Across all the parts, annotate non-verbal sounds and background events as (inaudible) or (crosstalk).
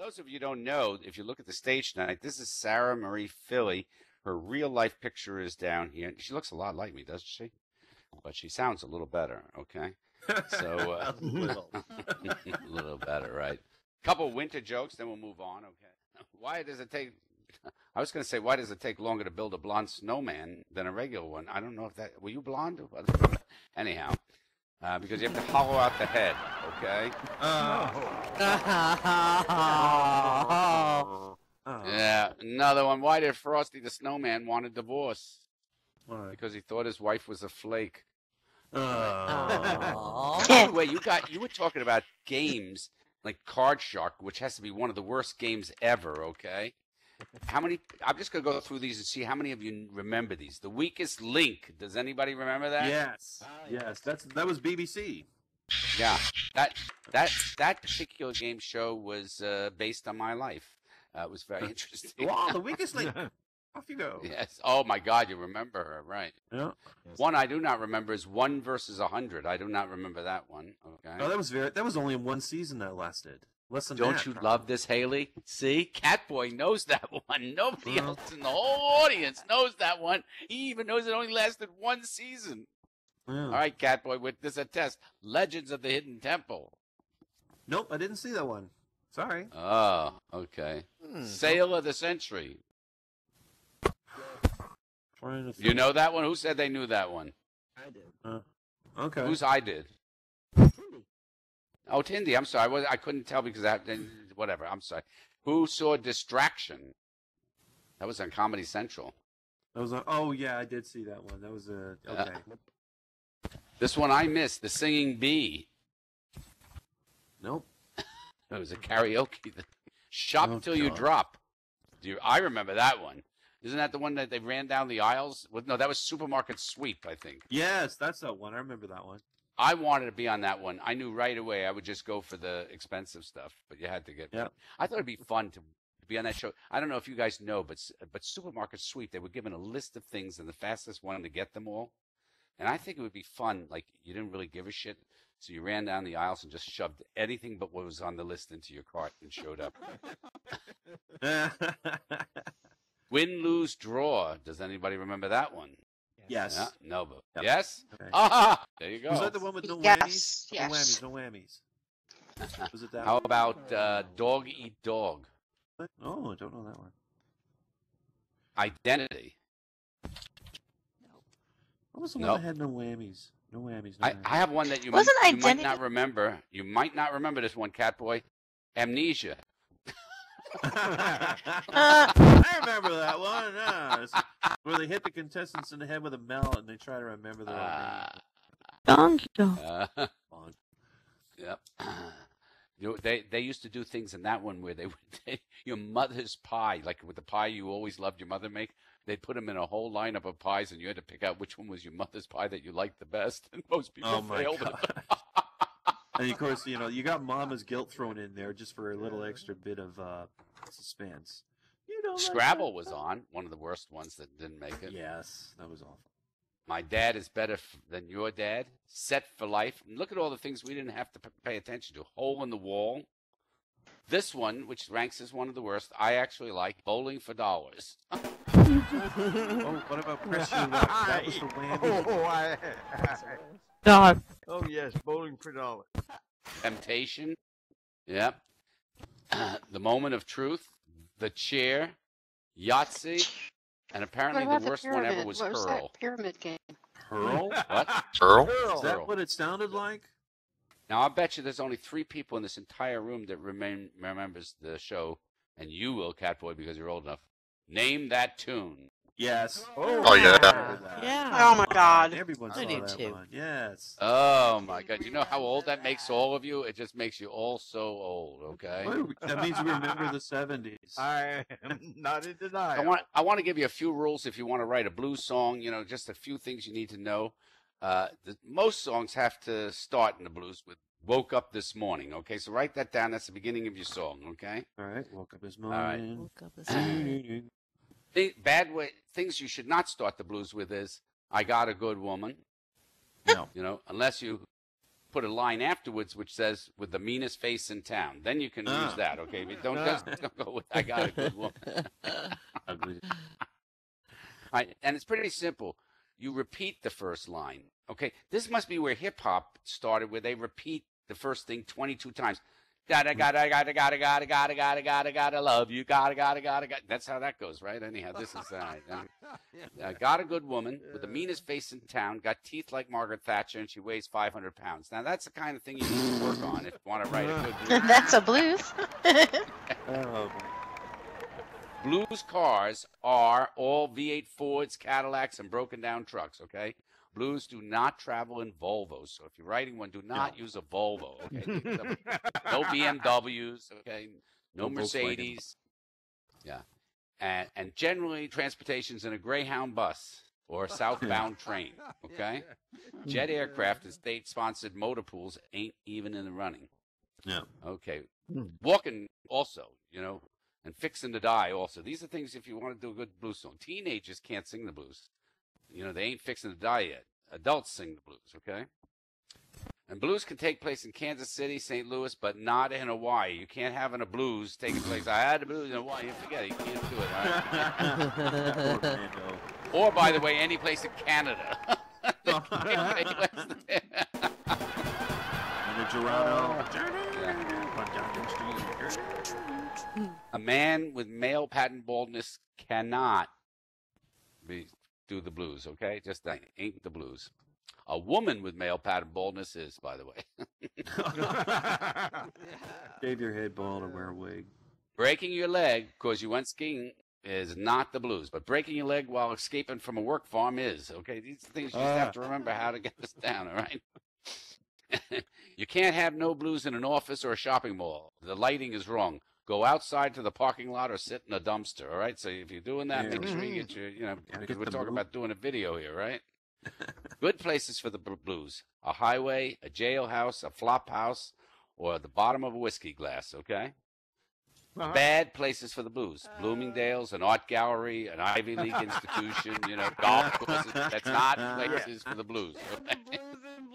those of you who don't know, if you look at the stage tonight, this is Sarah Marie Philly. Her real life picture is down here. She looks a lot like me, doesn't she? But she sounds a little better, okay? So (laughs) uh, A little. (laughs) (laughs) a little better, right? Couple winter jokes, then we'll move on, okay? Why does it take I was going to say, why does it take longer to build a blonde snowman than a regular one? I don't know if that. Were you blonde? Anyhow, uh, because you have to hollow out the head. Okay. Oh. (laughs) Yeah. Another one. Why did Frosty the Snowman want a divorce? Why? Because he thought his wife was a flake. Oh. Aw. By the way, you got you were talking about games like Card Shark, which has to be one of the worst games ever. Okay. How many? I'm just gonna go through these and see how many of you remember these. The weakest link. Does anybody remember that? Yes. Yes. That's that was BBC. Yeah, that that that particular game show was uh, based on my life. Uh, it was very (laughs) interesting. Wow, the (laughs) weakest link. (laughs) Off you go. yes. Oh my God, you remember her, right? Yeah. One I do not remember is one versus a hundred. I do not remember that one. Okay. Oh, that was very. That was only in one season that lasted. Less than Don't that, you probably. love this, Haley? See, Catboy knows that (laughs) one. Nobody else in the whole audience knows that one. He even knows it only lasted one season. Yeah. All right, Catboy, with this a test. Legends of the Hidden Temple. Nope, I didn't see that one. Sorry. Oh, okay. Hmm. Sale of the Century. You know that one? Who said they knew that one? I did. Okay. Who's I did? Oh, Tindy. I'm sorry. I, was, I couldn't tell because I then whatever. I'm sorry. Who saw Distraction? That was on Comedy Central. That was. A, oh yeah, I did see that one. That was a. Okay. This one I missed. The Singing Bee. Nope. (laughs) It was a karaoke. thing. Shop Oh, till you drop. Do you, I remember that one. Isn't that the one that they ran down the aisles? With, no, that was Supermarket Sweep, I think. Yes, that's that one. I remember that one. I wanted to be on that one. I knew right away I would just go for the expensive stuff, but you had to get. Yeah. I thought it'd be fun to be on that show. I don't know if you guys know, but but Supermarket Sweep they were given a list of things and the fastest one to get them all. And I think it would be fun. Like you didn't really give a shit, so you ran down the aisles and just shoved anything but what was on the list into your cart and showed up. (laughs) Win, lose, draw. Does anybody remember that one? Yes. Yeah? No, but Yep. yes. Okay. Ah, (laughs) there you go. Was that the one with no Yes, whammies? yes. No whammies. No whammies. Was it that? How one? about uh, dog eat dog? Oh, I don't know that one. Identity. What was the one Nope. that had no whammies? No whammies. No I, whammies. I have one that you, Wasn't might, you might not remember. You might not remember this one, Catboy. Amnesia. I remember that one. Yeah. It's where they hit the contestants in the head with a mallet and they try to remember their own Uh, Donkey Kong. uh, name. (laughs) yep. You know, they they used to do things in that one where they would (laughs) take your mother's pie, like with the pie you always loved your mother make. They'd put them in a whole lineup of pies, and you had to pick out which one was your mother's pie that you liked the best. (laughs) And most people Oh my failed it. and of course, you know, you got Mama's guilt thrown in there just for a little extra bit of uh, suspense. You know, Scrabble was on, one of the worst ones that didn't make it. Yes, that was awful. My dad is better f- than your dad. Set for life. And look at all the things we didn't have to p- pay attention to. Hole in the wall. This one, which ranks as one of the worst, I actually like. Bowling for dollars. Oh, what about press your? (laughs) That was the whammy. Oh, I, (laughs) Dog. oh yes, bowling for dollars. Temptation. Yep. (clears throat) the moment of truth. The chair. Yahtzee. And apparently What about the worst one ever was what was that pyramid game? Pearl? What? (laughs) Earl? Is that what it sounded like? Now I bet you there's only three people in this entire room that remain remembers the show, and you will, Catboy, because you're old enough. Name that tune. Yes. Oh, yeah. I remember that. Yeah. Oh my God. Everyone I do that too. one. Yes. Oh my God! You know how old that makes all of you? It just makes you all so old. Okay. That means we remember the 70s. (laughs) I am not in denial. I want I want to give you a few rules if you want to write a blues song. You know, just a few things you need to know. Uh, the, most songs have to start in the blues with "Woke up this morning." Okay, so write that down. That's the beginning of your song. Okay. All right. Woke up this right. morning. Woke up this morning. (clears throat) Ding, Th- bad way things you should not start the blues with is "I got a good woman." No. (laughs) You know, unless you put a line afterwards which says "with the meanest face in town." Then you can Ah. use that. Okay, But don't Ah. just don't go with "I got a good woman." Ugly. (laughs) (laughs) I, and it's pretty simple. You repeat the first line. Okay, this must be where hip hop started, where they repeat the first thing 22 times. Gotta, gotta, gotta, gotta, gotta, gotta, gotta, gotta, gotta love you. Gotta, gotta, gotta, gotta. That's how that goes, right? Anyhow, this is uh, (laughs) (laughs) uh, got a good woman with the meanest face in town. Got teeth like Margaret Thatcher, and she weighs 500 pounds. Now that's the kind of thing you need to work on if you want to write a good. (laughs) That's a blues. Oh, Blues cars are all V8 Fords, Cadillacs, and broken down trucks, okay? Blues do not travel in Volvos. So if you're writing one, do not use a Volvo, okay? (laughs) no BMWs, okay? No, No Volkswagen. Mercedes. Yeah. And, and generally, transportation's in a Greyhound bus or a southbound (laughs) train, okay? Jet aircraft and state sponsored motor pools ain't even in the running. Yeah. Okay. Hmm. Walking also, you know, and fixing to die also. These are things if you want to do a good blues song. Teenagers can't sing the blues. You know, they ain't fixing to die yet. Adults sing the blues, okay? And blues can take place in Kansas City, St. Louis, but not in Hawaii. You can't have in a blues taking place. I had a blues in Hawaii. You forget it. You can't do it. all right? Poor (laughs) Brando. or, by the way, any place in Canada. (laughs) They can't take (laughs) place there. And a Toronto. Oh. Yeah. On Duncan Street. A man with male pattern baldness cannot be do the blues, okay? Just ain't- ain't the blues. A woman with male pattern baldness is, by the way. (laughs) (laughs) Shave your head bald or wear a wig. breaking your leg because you went skiing is not the blues, but breaking your leg while escaping from a work farm is, okay? These things you just have to remember how to get this (laughs) down, all right? you can't have no blues in an office or a shopping mall. The lighting is wrong. Go outside to the parking lot or sit in a dumpster, all right? So if you're doing that, Yeah. make sure you get your, you know, Gotta because we're talking move. about doing a video here, right? (laughs) Good places for the blues: a highway, a jailhouse, a flop house, or the bottom of a whiskey glass. Okay. Uh-huh. Bad places for the blues: Bloomingdale's, an art gallery, an Ivy League (laughs) institution. You know, golf courses. That's not (laughs) places for the blues. okay? Blues in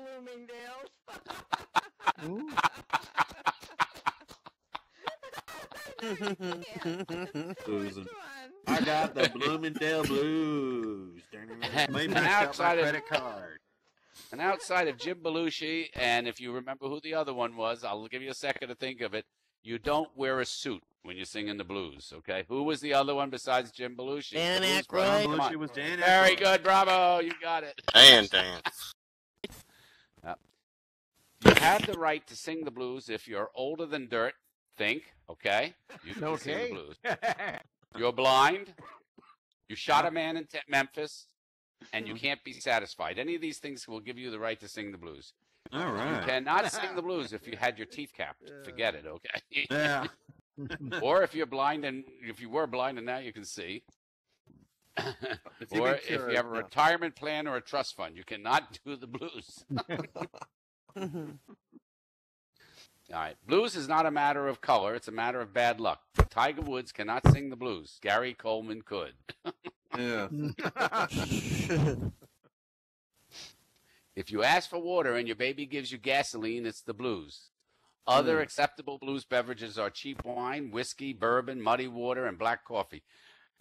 Bloomingdale. (laughs) Blues. I got the Bloomingdale Blues. (laughs) Maybe And my outside of- credit card. And outside of Jim Belushi, and if you remember who the other one was, I'll give you a second to think of it. You don't wear a suit when you're singing the blues. Okay, who was the other one besides Jim Belushi? Dan The Blues Aykroyd. Brothers. John Come on. Belushi was Dan Very Aykroyd. good, bravo, you got it. Dan Dan. (laughs) You have the right to sing the blues if you're older than dirt. Think, okay? You can sing the blues. (laughs) You're blind. You shot a man in te- Memphis, and you can't be satisfied. Any of these things will give you the right to sing the blues. All You cannot sing the blues if you (laughs) had your teeth capped. Forget it, okay? Yeah. (laughs) or if you're blind and if you were blind and now you can see. If you've or if you have a retirement plan or a trust fund, you cannot do the blues. Mm-hmm. All right. Blues is not a matter of color, it's a matter of bad luck. Tiger Woods cannot sing the blues. Gary Coleman could. (laughs) Yeah. (laughs) If you ask for water and your baby gives you gasoline, it's the blues. Other Mm. acceptable blues beverages are cheap wine, whiskey, bourbon, muddy water, and black coffee.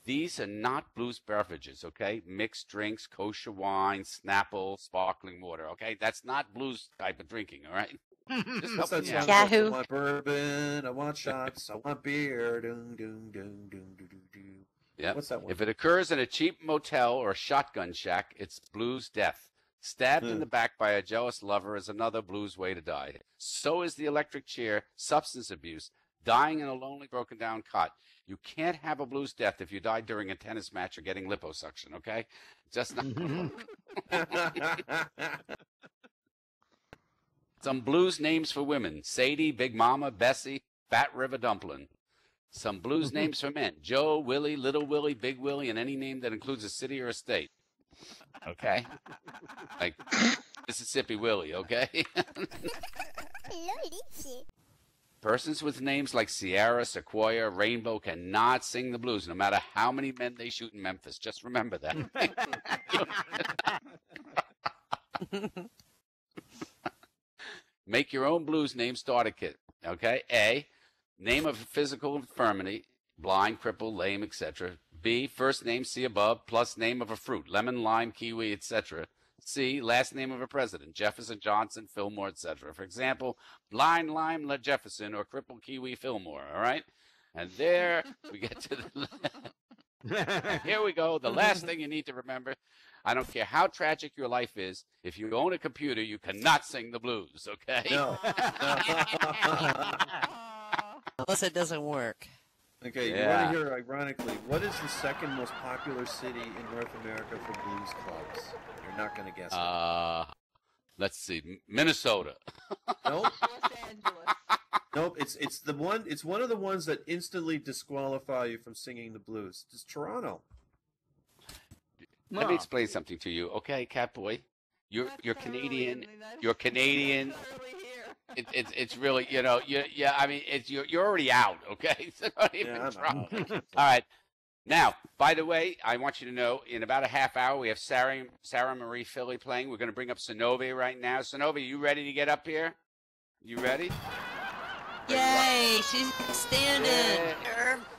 These are not blues beverages, okay? Mixed drinks, kosher wine, Snapple, sparkling water, okay? That's not blues type of drinking, all right? Just What's (laughs) helping that you song? out. Yahoo. I want bourbon. I want shots. I want beer. Doom, doom, doom, doom, doom, doom, doom. Yep. What's that one? If it occurs in a cheap motel or shotgun shack, it's blues death. Stabbed in Hmm. the back by a jealous lover is another blues way to die. So is the electric chair, substance abuse, dying in a lonely, broken down cot. You can't have a blues death if you die during a tennis match or getting liposuction, okay? Just not. (laughs) (laughs) Some blues names for women Sadie, Big Mama, Bessie, Fat River Dumpling. Some blues mm-hmm. names for men Joe, Willie, Little Willie, Big Willie, and any name that includes a city or a state. Okay? Like Mississippi Willie, okay? Persons with names like Sierra, Sequoia, Rainbow cannot sing the blues, no matter how many men they shoot in Memphis. Just remember that. (laughs) (laughs) Make your own blues name starter kit. Okay. A. Name of physical infirmity, blind, crippled, lame, etc. B. First name, see above, plus name of a fruit, lemon, lime, kiwi, etc. C. Last name of a president, Jefferson, Johnson, Fillmore, etc. For example, blind, lime, Jefferson, or crippled, kiwi, Fillmore. All right. And there we get to the. (laughs) (laughs) Here we go. The last thing you need to remember I don't care how tragic your life is. If you own a computer, you cannot sing the blues, okay? No. (laughs) Unless it doesn't work. Okay, you Yeah. want to hear ironically, what is the second most popular city in North America for blues clubs? You're not going to guess it. Uh, let's see. Minnesota. (laughs) nope. Los Angeles. Nope, it's it's the one it's one of the ones that instantly disqualify you from singing the blues. It's Toronto. Let me explain something to you, okay, Catboy? You're That's you're Canadian. You're Canadian. (laughs) That's early here. It, it's it's really you know you yeah I mean it's you're you're already out okay (laughs) so don't even Yeah, try. (laughs) All right. Now, by the way, I want you to know in about a half hour we have Sarah Sarah Marie Philly playing. We're going to bring up Sonovi right now. Sonovi, you ready to get up here? You ready? Yay! She's standing. Yeah. Yeah.